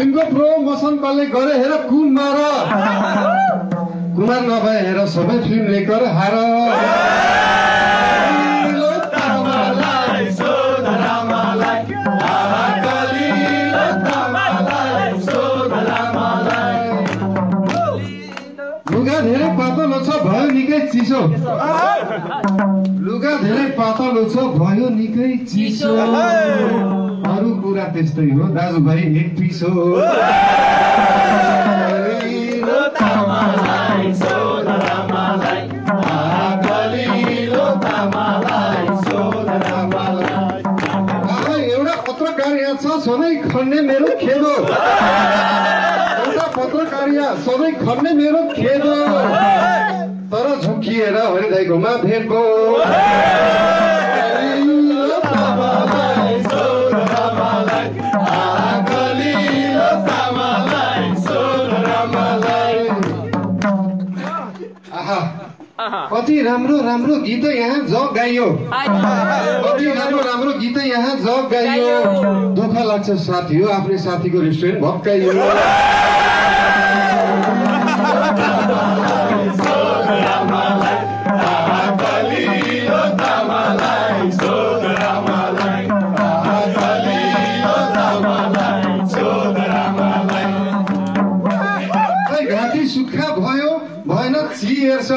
फिल्मको प्रमोसन कसले गरे हेर कुमार कुमार नभए हेर सबै फिल्म लेकर हार। चिसो। लुगा धेरै पातलो छ भयो निकै चिसो। अरू कुरा त्यस्तै हो दाजुभाइ एक पिसो। एउटा पत्रकार यहाँ छ सधैँ खन्ने मेरो खेद हो एउटा पत्रकार यहाँ सधैँ खन्ने मेरो खेद तर झुकिएर हरिदाईकोमा भेटको आहा, कति राम्रो राम्रो गीत यहाँ जग गाइयो। कति राम्रो राम्रो गीत यहाँ जग गाइयो। दुःख लाग्छ साथी हो आफ्नै साथीको रेस्टुरेन्ट भत्काइयो। भएन चियर्छ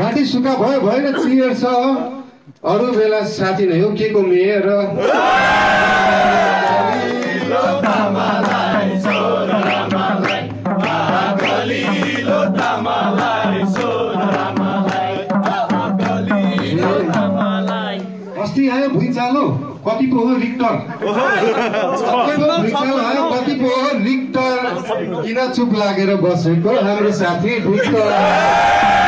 घाँटी सुक्खा भयो भएन चियर्छ अरू बेला साथी नै हो के को मेयर अस्ति आयो भुइँचालो कति पो हो रिक्टर? कति पो हो रिक्टर? किन चुप लागेर बसेको? हाम्रो साथी रिक्टर